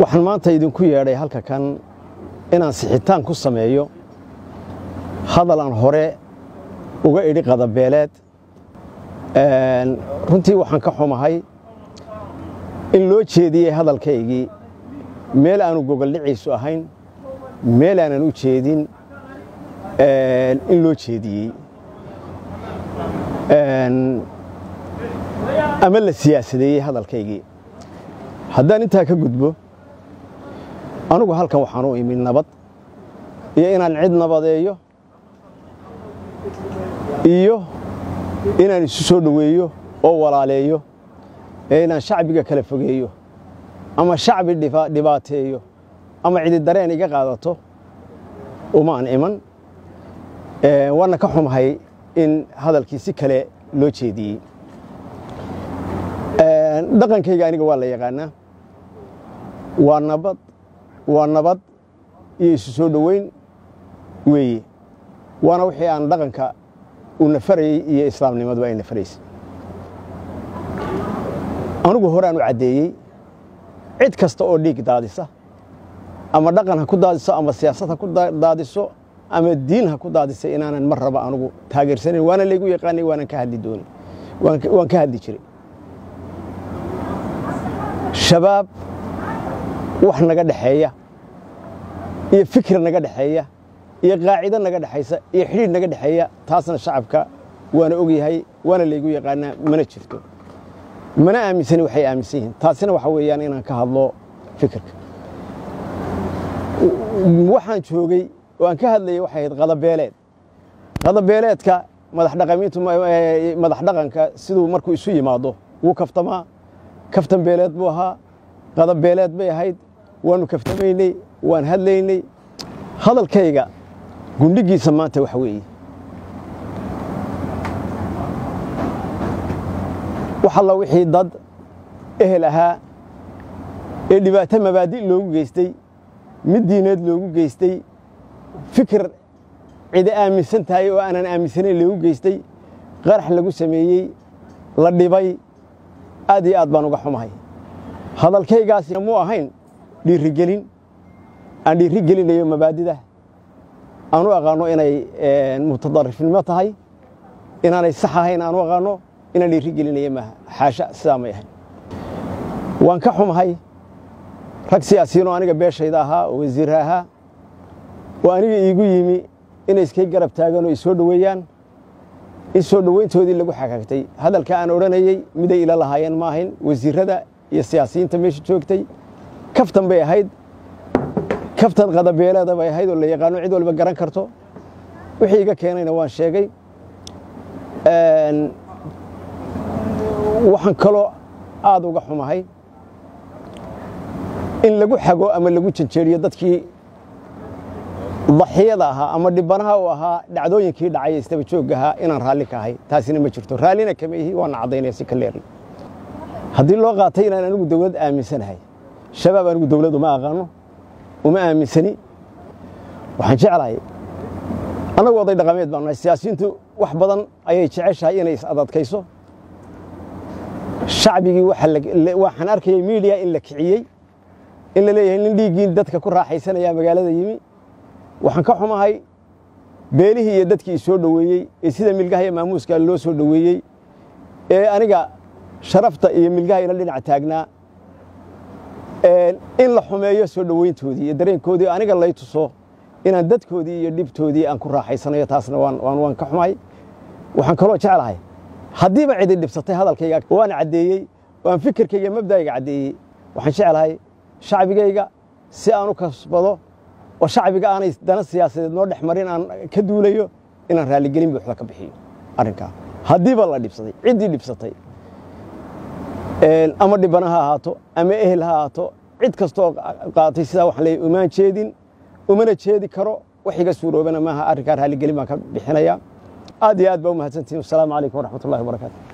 waxaan maanta idinku yeedhay halka kan inaan sixitaan ku sameeyo. Hadal aan hore uga idhi qadabeeleed runtii waxaan ka xumahay in loo jeediyey hadalkaygii. Meel aanu gogoldhiciisu ahayn meel aanan u jeedin in loo jeediyey ama la siyaasadeeyey hadalkaygii haddaan intaa ka gudbo anugu halkan waxaan u imi nabad iyo inaan cid nabadeeyo iyo inaan isu soo dhoweeyo oo walaaleeyo ee inaan shacbiga kala fogeeyo ama shacbi dhibaateeyo ama cidi dareen iga qaadato umaan iman waana ka xumahay in hadalkii si kale loo jeediyey. Dhaqankayga aniga waa la yaqaanaa waa nabad waa nabad iyo isu soo dhoweyn weeye. Waana wixii aan dhaqanka uu nafarayey iyo islaamnimaduba ay nafaraysay. Anugu horaan u caddeeyey cid kasta oo dhiig daadisa ama dhaqan ha ku daadiso ama siyaasad ha ku daadiso ama diin ha ku daadisa inaanan mar raba anugu taageersanayn waana laygu yaqaanay waanan ka hadli dooni waan ka hadli jiray. Shabaab wax naga dhexeeya iyo fikir naga dhexeeya iyo qaacido naga dhexaysa iyo xidhiidh naga dhexeeya taasna shacabka waana ogyahay waana laygu yaqaanaa mana jirto. Mana aaminsani waxay aaminsan yihiin. Taasina waxa weeyaan inaan ka hadlo fikirka. Waxaan joogey oo aan ka hadlayay waxay ahayd qadabeeleed qadabeeleedka madaxdhaqamiintu madax dhaqanka siduu markuu isu yimaado wuu kaftamaa. Kaftan beeleed buu ahaa qadabeeleed bay ahayd waannu kaftamaynay waan hadlaynay. Hadalkayga gundhigiisa maanta waxa weeye. Wax alla wixii dad ehel ahaa ee dhibaato mabaadi' loogu geystay mid diineed loogu geystay fikir cidi aaminsan tahay oo aanan aaminsanayn loogu geystay qarax lagu sameeyey la dhibay aad iyo aad baan uga xumahay. Hadalkaygaasi muu ahayn dhiirigelin aan dhiiri gelinayo mabaadida aan u aqaanno inay mutadarifnimo tahay inaanay sax ahayn aan u aqaanno inaan dhiiri gelinayo maaha. Xaasha sidaa may ahayn waan ka xumahay rag siyaasiyiin oo aniga beeshayda ahaa oo wasiirra ahaa oo aniga iigu yimi inay iskay garab taagaan oo i soo dhoweeyaan in soo dhoweyntoodii lagu xagaagtay hadalka aan odhanayey miday ila lahaayeen ma ahayn wasiirrada iyo siyaasiyiinta meesha joogtay kaftan bay ahayd. Kaftan qadabeeleeda bay ahayd oo la yaqaano cid walba garan karto. Wixii iga keenayna waan sheegay. Waxaan kaloo aad uga xumahay. In lagu xago ama lagu janjeeriyo dadkii daxiyada ahaa ama dhibanaha u ahaa dhacdooyinkii dhacay istaba joogga ahaa inaan raalli ka ahay. Taasina ma jirto. Raallina kama ihi waana caddaynaya si ka leerna. Haddii loo qaatay inaan anigu dawlad aaminsanahay shabaab anigu dawlad uma aqaano uma aaminsani waxaan jeclahay annagu oday dhaqameed baan nahay siyaasiyiintu wax badan ayay jeceshahay inay is-adadkayso shacbigii waxaan arkayay miidiya in la kiciyey in la leeyahay nin dhiiggii dadka ku raaxaysanaya magaalada yimi waxaan ka xumahay beelihii iyo dadkii soo dhoweeyey ee sida milgaha iyo maamuuska loo soo dhoweeyey ee aniga sharafta iyo milgaha ila dhinac taagnaa in la xumeeyo soo dhoweyntoodii iyo dareenkoodii aniga lay tuso inaan dadkoodii iyo dhibtoodii aan ku raaxaysanayo taasna waan ka xumahay waxaan kaloo jeclahay haddiiba cidi dhibsatay hadalkayga waan caddeeyey waan fikirkayga mabda'ayga caddeeyey. Waxaan jeclahay shacbigayga si aan u kasbado oo shacbiga aanay dana siyaasadeed noo dhex marin aan ka duulayo inaan raalligelin buuxda ka bixiyo. Arrinkaa haddiiba la dhibsaday ciddii dhibsatay ama dhibana ha ahaato ama ehel ha ahaato cid kastoo qaatay sidaa waxaan leeyahy umaan jeedin umana jeedi karo wax suuroobana maaha arrinkaa raalligelin baan ka bixinayaa. Aad iyo aad baa u mahadsantihin wasalaamu calaykum waraxmat ullahi wabarakaatu